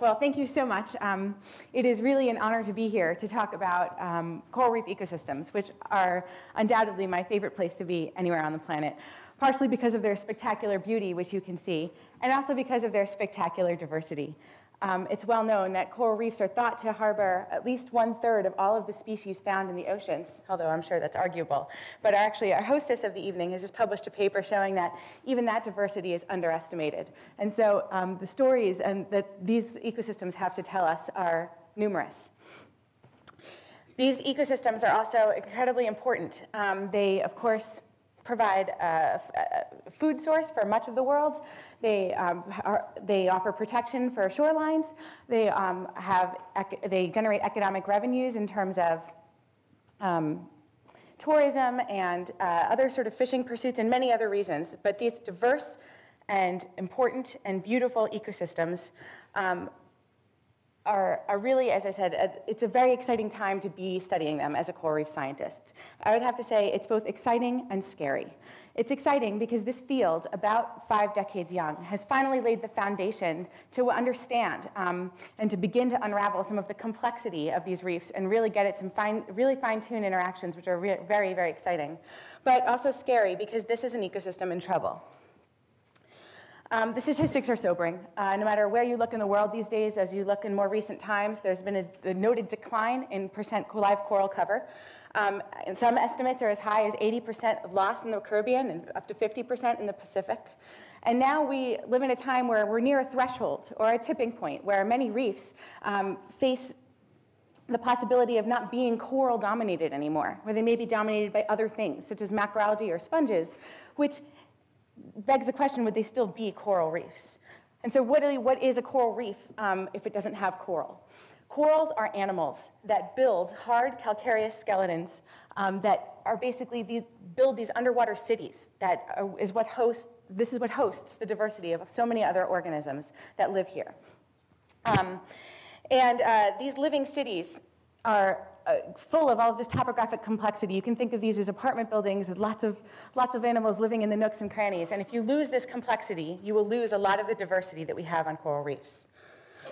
Well, thank you so much. Um, it is really an honor to be here to talk about um, coral reef ecosystems, which are undoubtedly my favorite place to be anywhere on the planet, partially because of their spectacular beauty, which you can see, and also because of their spectacular diversity. Um, it's well known that coral reefs are thought to harbor at least one third of all of the species found in the oceans, although I'm sure that's arguable. But actually, our hostess of the evening has just published a paper showing that even that diversity is underestimated. And so um, the stories and that these ecosystems have to tell us are numerous. These ecosystems are also incredibly important. Um, they, of course, provide a, food source for much of the world. They, um, are, they offer protection for shorelines. They, um, have, they generate economic revenues in terms of um, tourism and uh, other sort of fishing pursuits and many other reasons. But these diverse and important and beautiful ecosystems um, are, are really, as I said, a, it's a very exciting time to be studying them as a coral reef scientist. I would have to say it's both exciting and scary. It's exciting because this field, about five decades young, has finally laid the foundation to understand um, and to begin to unravel some of the complexity of these reefs and really get at some fine, really fine-tuned interactions, which are very, very exciting. But also scary because this is an ecosystem in trouble. Um, the statistics are sobering. Uh, no matter where you look in the world these days, as you look in more recent times, there's been a, a noted decline in percent live coral cover. Um, and some estimates are as high as 80% of loss in the Caribbean and up to 50% in the Pacific. And now we live in a time where we're near a threshold or a tipping point where many reefs um, face the possibility of not being coral dominated anymore, where they may be dominated by other things, such as macroalgae or sponges, which begs the question, would they still be coral reefs? And so what, what is a coral reef um, if it doesn't have coral? Corals are animals that build hard calcareous skeletons um, that are basically the, build these underwater cities that are, is what hosts, this is what hosts the diversity of so many other organisms that live here. Um, and uh, these living cities are Uh, full of all of this topographic complexity. You can think of these as apartment buildings with lots of, lots of animals living in the nooks and crannies. And if you lose this complexity, you will lose a lot of the diversity that we have on coral reefs.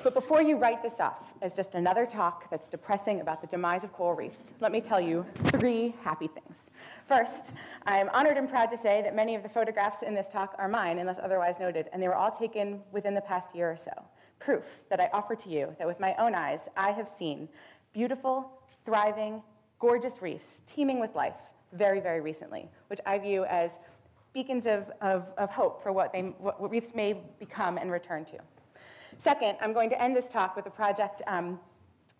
But before you write this off as just another talk that's depressing about the demise of coral reefs, let me tell you three happy things. First, I'm honored and proud to say that many of the photographs in this talk are mine, unless otherwise noted, and they were all taken within the past year or so. Proof that I offer to you that with my own eyes, I have seen beautiful, thriving, gorgeous reefs teeming with life very, very recently, which I view as beacons of, of, of hope for what, they, what reefs may become and return to. Second, I'm going to end this talk with a project um,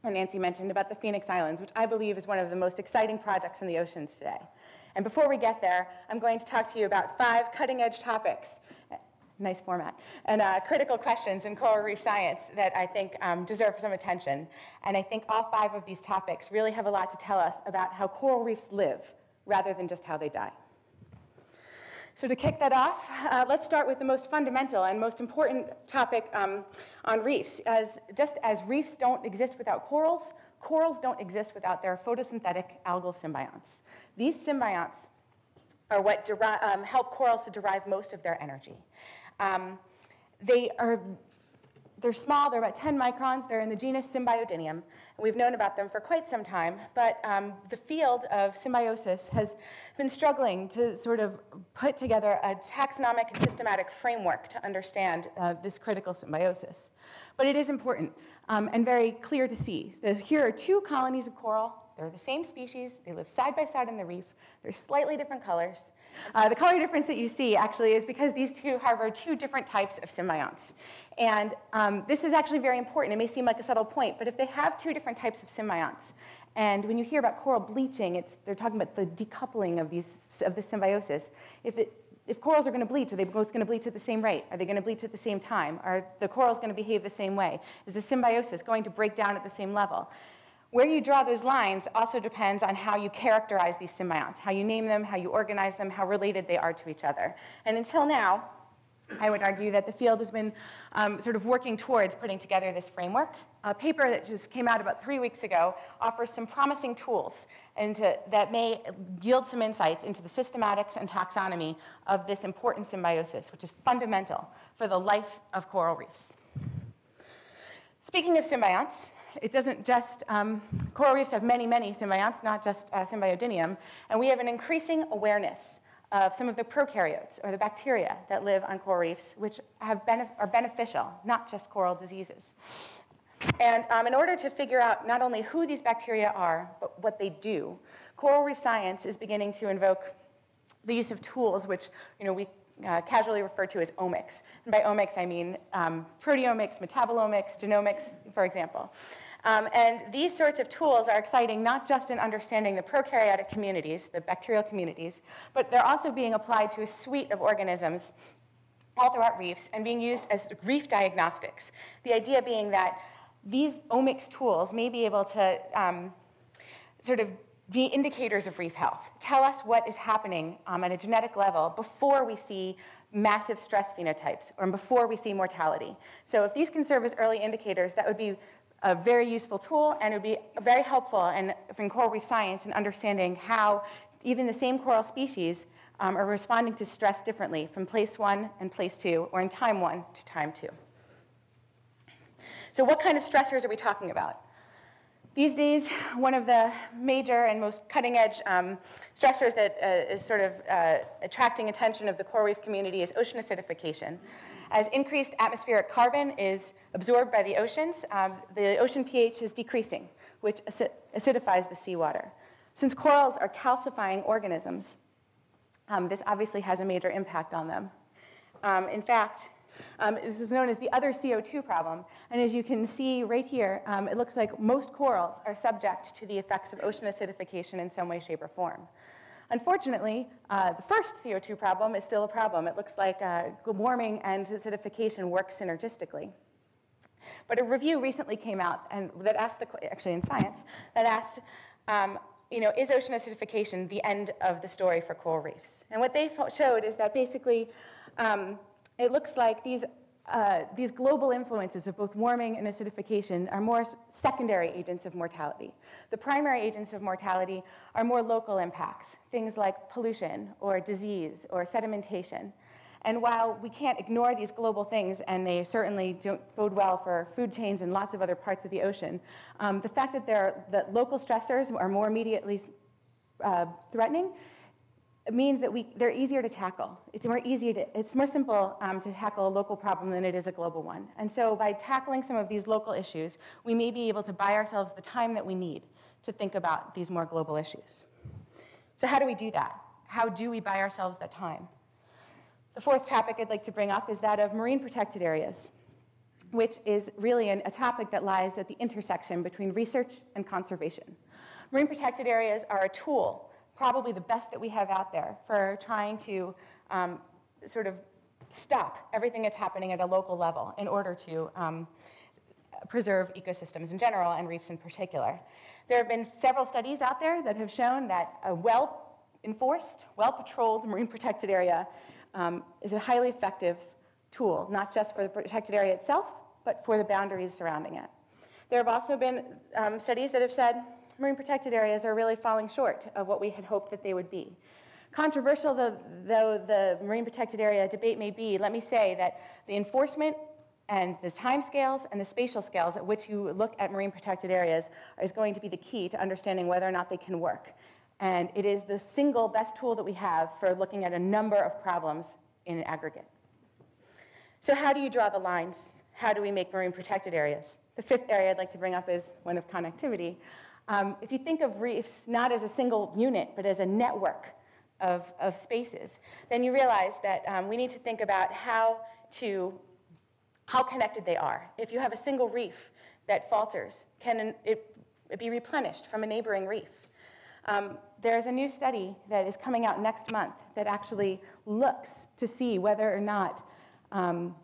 that Nancy mentioned about the Phoenix Islands, which I believe is one of the most exciting projects in the oceans today. And before we get there, I'm going to talk to you about five cutting edge topics nice format, and uh, critical questions in coral reef science that I think um, deserve some attention. And I think all five of these topics really have a lot to tell us about how coral reefs live rather than just how they die. So to kick that off, uh, let's start with the most fundamental and most important topic um, on reefs. As, just as reefs don't exist without corals, corals don't exist without their photosynthetic algal symbionts. These symbionts are what um, help corals to derive most of their energy. Um, they are they're small, they're about 10 microns, they're in the genus Symbiodinium, and we've known about them for quite some time, but um, the field of symbiosis has been struggling to sort of put together a taxonomic and systematic framework to understand uh, this critical symbiosis. But it is important um, and very clear to see. Here are two colonies of coral, they're the same species, they live side by side in the reef, they're slightly different colors, uh, the color difference that you see actually is because these two harbor two different types of symbionts. And um, this is actually very important. It may seem like a subtle point, but if they have two different types of symbionts, and when you hear about coral bleaching, it's, they're talking about the decoupling of, these, of the symbiosis. If, it, if corals are going to bleach, are they both going to bleach at the same rate? Are they going to bleach at the same time? Are the corals going to behave the same way? Is the symbiosis going to break down at the same level? Where you draw those lines also depends on how you characterize these symbionts, how you name them, how you organize them, how related they are to each other. And until now, I would argue that the field has been um, sort of working towards putting together this framework. A paper that just came out about three weeks ago offers some promising tools into, that may yield some insights into the systematics and taxonomy of this important symbiosis, which is fundamental for the life of coral reefs. Speaking of symbionts, it doesn't just, um, coral reefs have many, many symbionts, not just uh, Symbiodinium, and we have an increasing awareness of some of the prokaryotes, or the bacteria that live on coral reefs, which have benef are beneficial, not just coral diseases. And um, in order to figure out not only who these bacteria are, but what they do, coral reef science is beginning to invoke the use of tools which you know, we uh, casually refer to as omics. And by omics, I mean um, proteomics, metabolomics, genomics, for example. Um, and these sorts of tools are exciting not just in understanding the prokaryotic communities, the bacterial communities, but they're also being applied to a suite of organisms all throughout reefs and being used as reef diagnostics. The idea being that these omics tools may be able to um, sort of be indicators of reef health, tell us what is happening um, at a genetic level before we see massive stress phenotypes or before we see mortality. So if these can serve as early indicators, that would be a very useful tool and it would be very helpful in, in coral reef science in understanding how even the same coral species um, are responding to stress differently from place one and place two, or in time one to time two. So what kind of stressors are we talking about? These days, one of the major and most cutting edge um, stressors that uh, is sort of uh, attracting attention of the coral reef community is ocean acidification. As increased atmospheric carbon is absorbed by the oceans, um, the ocean pH is decreasing, which acidifies the seawater. Since corals are calcifying organisms, um, this obviously has a major impact on them. Um, in fact, um, this is known as the other CO2 problem. And as you can see right here, um, it looks like most corals are subject to the effects of ocean acidification in some way, shape, or form. Unfortunately, uh, the first CO2 problem is still a problem. It looks like uh, warming and acidification work synergistically. But a review recently came out and that asked the, actually in science, that asked, um, you know, is ocean acidification the end of the story for coral reefs? And what they showed is that basically um, it looks like these uh, these global influences of both warming and acidification are more secondary agents of mortality. The primary agents of mortality are more local impacts, things like pollution or disease or sedimentation. And while we can't ignore these global things, and they certainly don't bode well for food chains and lots of other parts of the ocean, um, the fact that, there that local stressors are more immediately uh, threatening it means that we, they're easier to tackle. It's more easy to, it's more simple um, to tackle a local problem than it is a global one. And so by tackling some of these local issues, we may be able to buy ourselves the time that we need to think about these more global issues. So how do we do that? How do we buy ourselves that time? The fourth topic I'd like to bring up is that of marine protected areas, which is really an, a topic that lies at the intersection between research and conservation. Marine protected areas are a tool probably the best that we have out there for trying to um, sort of stop everything that's happening at a local level in order to um, preserve ecosystems in general and reefs in particular. There have been several studies out there that have shown that a well-enforced, well-patrolled marine protected area um, is a highly effective tool, not just for the protected area itself, but for the boundaries surrounding it. There have also been um, studies that have said marine protected areas are really falling short of what we had hoped that they would be. Controversial though, the marine protected area debate may be, let me say that the enforcement and the time scales and the spatial scales at which you look at marine protected areas is going to be the key to understanding whether or not they can work. And it is the single best tool that we have for looking at a number of problems in aggregate. So how do you draw the lines? How do we make marine protected areas? The fifth area I'd like to bring up is one of connectivity. Um, if you think of reefs not as a single unit, but as a network of, of spaces, then you realize that um, we need to think about how to, how connected they are. If you have a single reef that falters, can it, be replenished from a neighboring reef? Um, there's a new study that is coming out next month that actually looks to see whether or not um,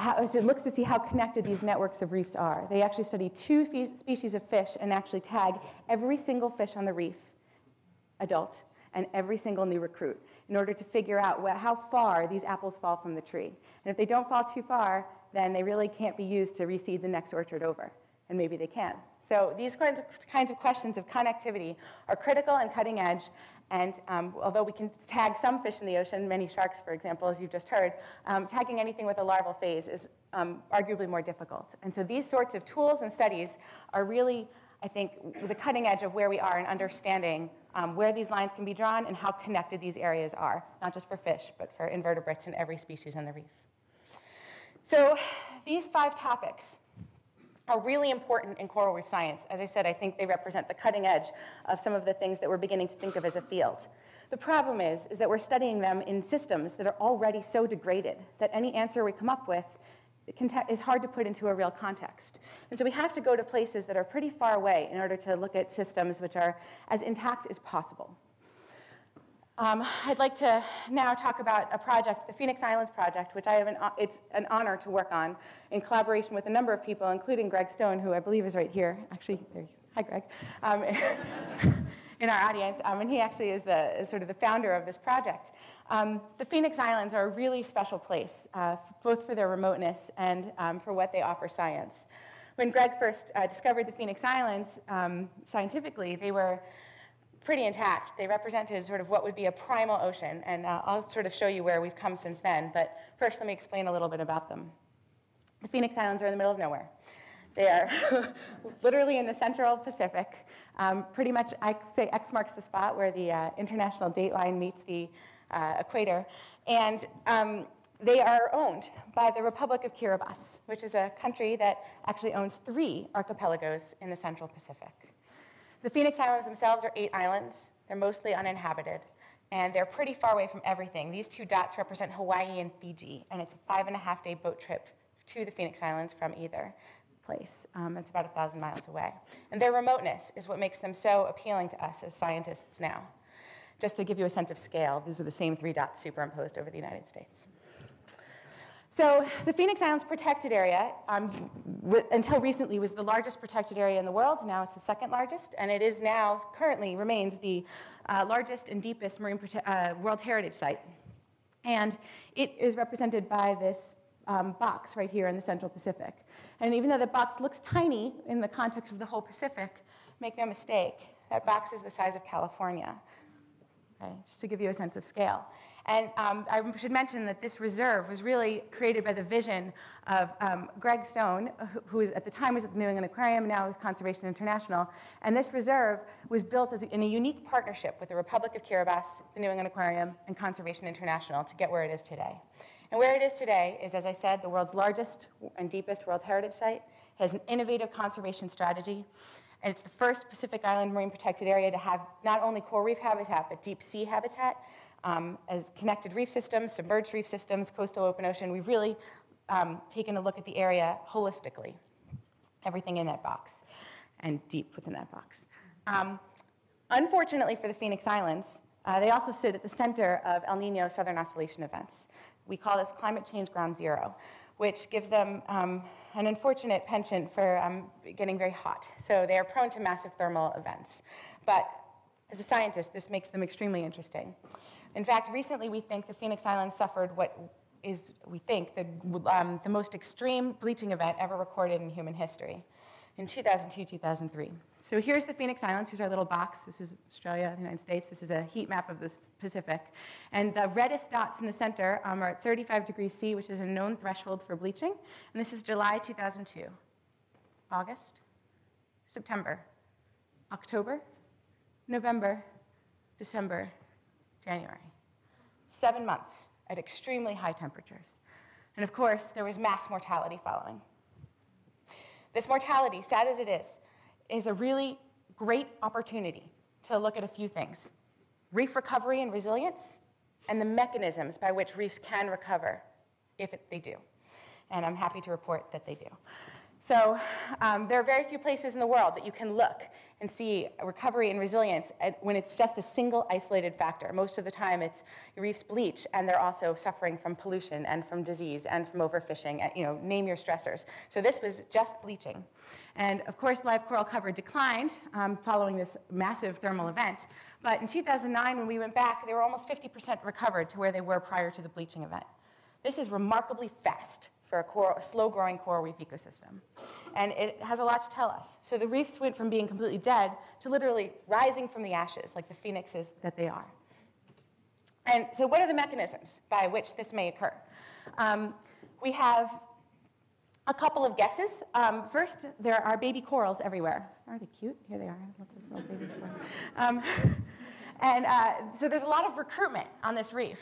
how, it looks to see how connected these networks of reefs are. They actually study two species of fish and actually tag every single fish on the reef, adult, and every single new recruit in order to figure out how far these apples fall from the tree. And if they don't fall too far, then they really can't be used to reseed the next orchard over. And maybe they can. So these kinds of, questions of connectivity are critical and cutting edge, and um, although we can tag some fish in the ocean, many sharks, for example, as you've just heard, um, tagging anything with a larval phase is um, arguably more difficult. And so these sorts of tools and studies are really, I think, the cutting edge of where we are in understanding um, where these lines can be drawn and how connected these areas are, not just for fish, but for invertebrates and every species on the reef. So these five topics are really important in coral reef science. As I said, I think they represent the cutting edge of some of the things that we're beginning to think of as a field. The problem is, is that we're studying them in systems that are already so degraded that any answer we come up with is hard to put into a real context. And so we have to go to places that are pretty far away in order to look at systems which are as intact as possible. Um, I'd like to now talk about a project, the Phoenix Islands Project, which I have an, it's an honor to work on in collaboration with a number of people, including Greg Stone, who I believe is right here. Actually, there, you hi, Greg, um, in our audience, um, and he actually is the sort of the founder of this project. Um, the Phoenix Islands are a really special place, uh, both for their remoteness and um, for what they offer science. When Greg first uh, discovered the Phoenix Islands um, scientifically, they were pretty intact. They represented sort of what would be a primal ocean, and uh, I'll sort of show you where we've come since then. But first, let me explain a little bit about them. The Phoenix Islands are in the middle of nowhere. They are literally in the central Pacific. Um, pretty much, I say X marks the spot where the uh, international date line meets the uh, equator. And um, they are owned by the Republic of Kiribati, which is a country that actually owns three archipelagos in the central Pacific. The Phoenix Islands themselves are eight islands. They're mostly uninhabited, and they're pretty far away from everything. These two dots represent Hawaii and Fiji, and it's a five and a half day boat trip to the Phoenix Islands from either place. Um, it's about a thousand miles away. And their remoteness is what makes them so appealing to us as scientists now. Just to give you a sense of scale, these are the same three dots superimposed over the United States. So the Phoenix Islands protected area, um, until recently, was the largest protected area in the world. Now it's the second largest, and it is now, currently, remains the uh, largest and deepest marine uh, World Heritage Site. And it is represented by this um, box right here in the Central Pacific. And even though the box looks tiny in the context of the whole Pacific, make no mistake, that box is the size of California, okay, just to give you a sense of scale. And um, I should mention that this reserve was really created by the vision of um, Greg Stone, who, who is, at the time was at the New England Aquarium, now with Conservation International. And this reserve was built a, in a unique partnership with the Republic of Kiribati, the New England Aquarium, and Conservation International to get where it is today. And where it is today is, as I said, the world's largest and deepest World Heritage Site. It has an innovative conservation strategy. And it's the first Pacific Island marine protected area to have not only coral reef habitat, but deep sea habitat um, as connected reef systems, submerged reef systems, coastal open ocean. We've really um, taken a look at the area holistically, everything in that box and deep within that box. Um, unfortunately for the Phoenix Islands, uh, they also stood at the center of El Nino Southern Oscillation events. We call this climate change ground zero, which gives them um, an unfortunate penchant for um, getting very hot. So they are prone to massive thermal events. But as a scientist, this makes them extremely interesting. In fact, recently we think the Phoenix Islands suffered what is, we think, the, um, the most extreme bleaching event ever recorded in human history in 2002 2003. So here's the Phoenix Islands. Here's our little box. This is Australia, the United States. This is a heat map of the Pacific. And the reddest dots in the center um, are at 35 degrees C, which is a known threshold for bleaching. And this is July 2002. August, September, October, November, December, January. Seven months at extremely high temperatures. And of course, there was mass mortality following. This mortality, sad as it is, is a really great opportunity to look at a few things reef recovery and resilience, and the mechanisms by which reefs can recover if it, they do. And I'm happy to report that they do. So um, there are very few places in the world that you can look and see recovery and resilience when it's just a single isolated factor. Most of the time, it's reefs bleach, and they're also suffering from pollution and from disease and from overfishing. You know, name your stressors. So this was just bleaching, and of course, live coral cover declined um, following this massive thermal event. But in 2009, when we went back, they were almost 50% recovered to where they were prior to the bleaching event. This is remarkably fast for a, coral, a slow-growing coral reef ecosystem. And it has a lot to tell us. So the reefs went from being completely dead to literally rising from the ashes, like the phoenixes that they are. And so, what are the mechanisms by which this may occur? Um, we have a couple of guesses. Um, first, there are baby corals everywhere. Are they cute? Here they are, lots of little baby corals. Um, and uh, so there's a lot of recruitment on this reef.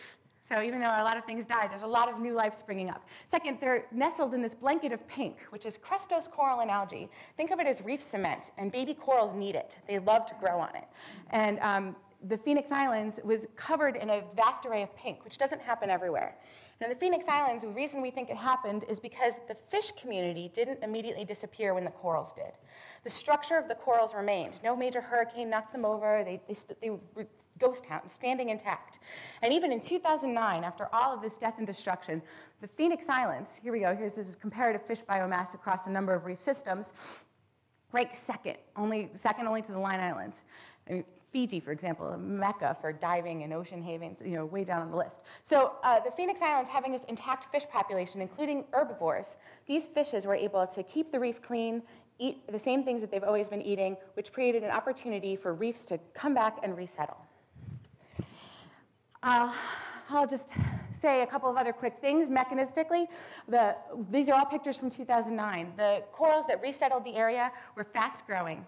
So even though a lot of things die, there's a lot of new life springing up. Second, they're nestled in this blanket of pink, which is crustose coralline algae. Think of it as reef cement, and baby corals need it. They love to grow on it. And um, the Phoenix Islands was covered in a vast array of pink, which doesn't happen everywhere. Now, the Phoenix Islands, the reason we think it happened is because the fish community didn't immediately disappear when the corals did. The structure of the corals remained. No major hurricane knocked them over. They, they, they were ghost towns, standing intact. And even in 2009, after all of this death and destruction, the Phoenix Islands, here we go, here's this comparative fish biomass across a number of reef systems, rank second, only, second only to the Line Islands. Fiji, for example, mecca for diving and ocean havens, you know, way down on the list. So uh, the Phoenix Islands having this intact fish population, including herbivores, these fishes were able to keep the reef clean, eat the same things that they've always been eating, which created an opportunity for reefs to come back and resettle. Uh, I'll just say a couple of other quick things mechanistically. The, these are all pictures from 2009. The corals that resettled the area were fast growing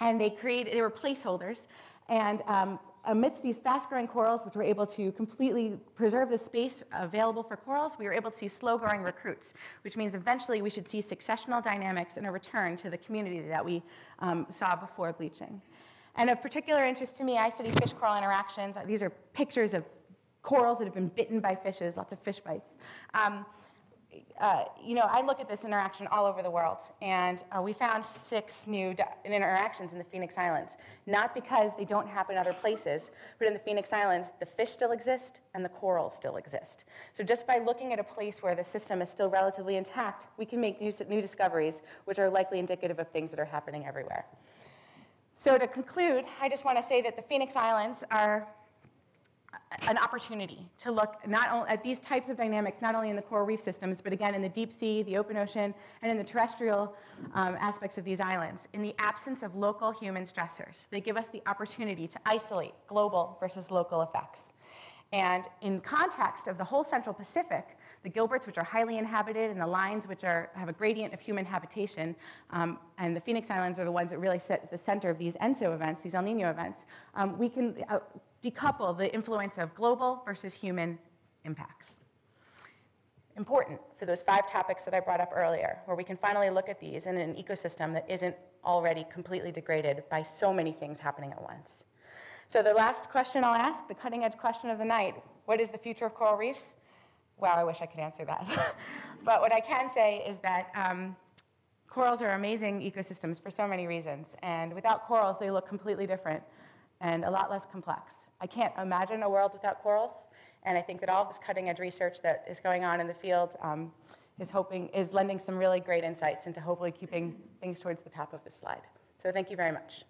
and they created, they were placeholders. And um, amidst these fast-growing corals, which were able to completely preserve the space available for corals, we were able to see slow-growing recruits, which means eventually we should see successional dynamics and a return to the community that we um, saw before bleaching. And of particular interest to me, I study fish-coral interactions. These are pictures of corals that have been bitten by fishes, lots of fish bites. Um, uh, you know, I look at this interaction all over the world, and uh, we found six new interactions in the Phoenix Islands. Not because they don't happen in other places, but in the Phoenix Islands, the fish still exist and the coral still exist. So just by looking at a place where the system is still relatively intact, we can make new, new discoveries, which are likely indicative of things that are happening everywhere. So to conclude, I just want to say that the Phoenix Islands are an opportunity to look not only at these types of dynamics, not only in the coral reef systems, but again in the deep sea, the open ocean, and in the terrestrial um, aspects of these islands. In the absence of local human stressors, they give us the opportunity to isolate global versus local effects. And in context of the whole Central Pacific, the Gilberts, which are highly inhabited, and the lines, which are, have a gradient of human habitation, um, and the Phoenix Islands are the ones that really sit at the center of these ENSO events, these El Nino events, um, we can uh, decouple the influence of global versus human impacts. Important for those five topics that I brought up earlier, where we can finally look at these in an ecosystem that isn't already completely degraded by so many things happening at once. So the last question I'll ask, the cutting edge question of the night, what is the future of coral reefs? Wow, I wish I could answer that. but what I can say is that um, corals are amazing ecosystems for so many reasons, and without corals, they look completely different and a lot less complex. I can't imagine a world without corals, and I think that all this cutting edge research that is going on in the field um, is hoping is lending some really great insights into hopefully keeping things towards the top of this slide. So thank you very much.